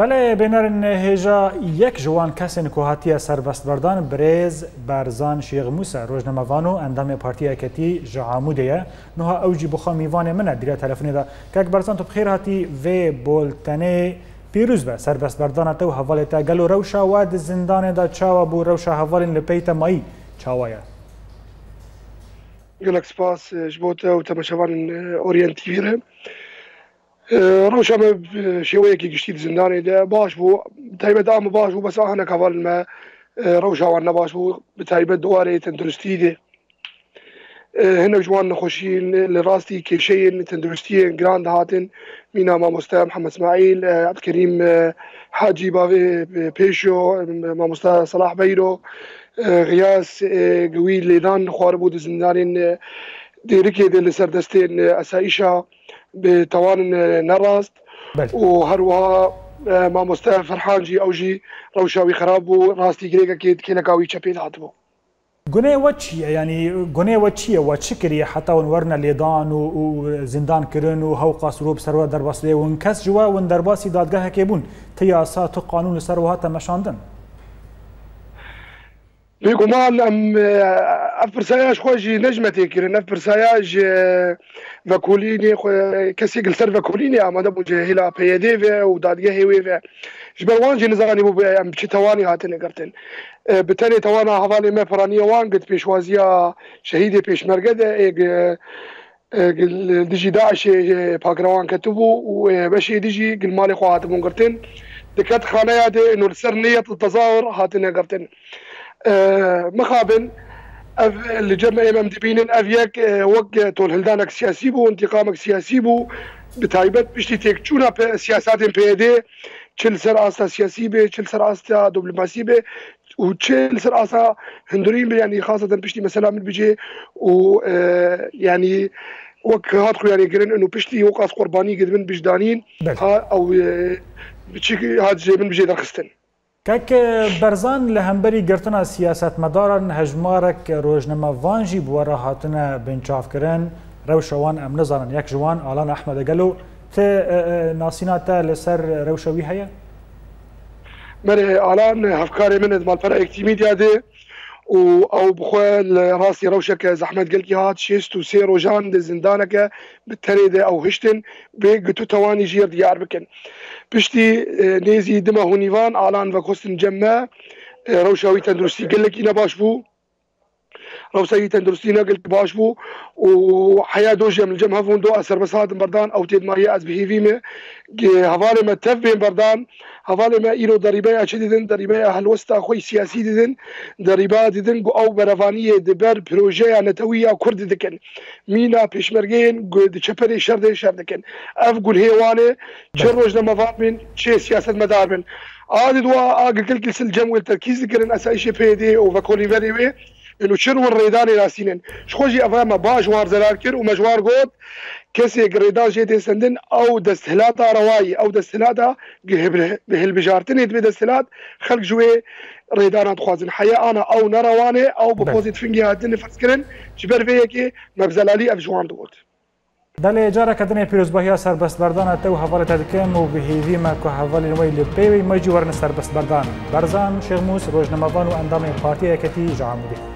بەڵێ بێنەرن هێژە یەک ژوان کەسێن کو هاتیە سەربەستبەردان برێز بارزان شێغ موسە ڕۆژنەمەوان و ئەندامی پارتیەکەتی ژەعامودەیە نها ئەوجی بخۆ میوانێ منە دیرە تەلەفنێدا کەک بەرزان تو بخێر هاتی وێ بۆلتەنێ پیرروز بە سەربەستبەردانەتە و هەواڵێتە گەل و ڕەوشەوە زیندانێدا چاوە بوو ڕەوشە هەواڵین لە پێی تەمایی چاوایە. گەلک سپاس ژ بۆتە و تەمەشەوان ئۆریەنتیویرە. روشم شێوەیەکی گشتی زندانی ده باش بو تایبەت دام باش بوو بەس ما کەڤلمە اه، ڕەوشاوان نەباش بو تایبەت دووارەیە تەندروستی دێ اه، هەنە جوان نەخۆشی لە ڕاستی کێشەیەن تەندروستیە گران هاتن مینا مامۆستا محەممەسمماعیل اه، عبدکەریم حاجی باێ پێشۆ مامۆستا سەلاح بەیرۆ غیاس گوی لێدان خوارد بوو دە زندانین دیرکێ دێ لەسەر لسردستين اسايشا بتوان نراست بل. وهروها ما مستعف فرحان جي او جي روشاوي خراب راستي غريغا كيد كيلا كاوي چپيل هاتبو گونه و چیه یعنی گونه و چیه و چی کریه حتی اون ورن لیدان و, و زندان کرن و هاو قاسروب سرور درباس لیه و اون کس جوا و اون درباسی دادگاه که بون تیاسات و قانون سر و هات مشاندن Pegomal em eh, ev pirsayaj xwe ji nejme têkirin ev pirsaya ji eh, vekolînê kesê gil ser vekolînê amade bû ji hêla PYD ve û dadgehê wê ve ji ber wan jî nizanî bû em çi tewanî hatine girtin. Eh, bi tenê tewana hevalê me piraniye wan girt pêşwaziya şehîdê pêşmerge de dijî daşê pakirawan ketibû û beşê dijî gilmalê xwe hatibûn girtin. Diket xaneya de nû li ser neyet tezawur hatine girtin. مخابن الجمع امام دبينن افيك آه، وك تول هلدانك سياسي بو انتقامك سياسي بو بتایبەت پشتی تێکچوونە سیاساتێن دي چل سر ئاستا سياسي بي چل سر ئاستا دبلوماسي بي و چل سەر ئاسا هەندورین بێ ینی يعني خاصەتەن پشتی مثلا من بيجي و ینی آه، يعني وەک هات خویانێگرن يعني و قرباني قد آه، من قوربانی او بشدانین هاد جاي من بيجي درخستن کەک بەرزان لە هەمبەری گرتنا سیاستمەداران هەژمارێک ڕۆژنەمەوان ژی بوەرە هاتنە بنچافکردن ڕەوشەوان ئەم نزانن یەک ژوان ئالان ئەحمەدەگەل و ت ناسیناتە لەسەر ڕەوشەوی هەیە؟ بەێ ئالان هەفکاری منت مالپەر ئەکتیمیدیا دێ او بخوال راسي روشك زحمة قلقي هات شيست وسيرو جان دي زندانك بالتريدة او هشتن بقتو تواني جير ديار بكن بشتي آه، نيزي دما هونيفان اعلان وكوستن جمع آه، روشاوي تندرستي قلقي نباش بو روسي تندرستي ناقل باشبو وحياة دوجيا من الجم هفون دو أسر بساد بردان أو تيد ماهي أز بهيفي مي هفالي ما تف بردان هفالي ما إيرو دريبايا شديدن دريبايا هلوستا خوي سياسي ديدن دريبا ديدن أو برافانية دبر بروجيا نتوية كرد دكن مينا بيشمرجين قد شبري شرد شردكن أف قول هيواني شروج لما فارمين شي سياسة مدارمين عادد وا أقل كل سل جمع التركيز ذكرن أسا إيشي بيدي وفاكولي فيري انه شنو الريدان الى سنين شخو جي افراما با جوار زلاركر وما جوار قوت كسي قريدان جي دي سندن او دستلاتا رواي او دستلاتا بهل بجارتن يدبي دستهلات خلق جوي ريدان تخوازن حياة انا او نرواني او بوزيت فينجي هادن فرسكرن جبر فيكي مبزلالي اف جوان دوت دلی جاره کدنه پیروزباهی سربستبردان تو حواله تدکم و به هیوی ما که حواله نوی لپیوی مجی ورن سربستبردان برزان شیخ موس روشنموان و اندام پارتی اکتی جعامودی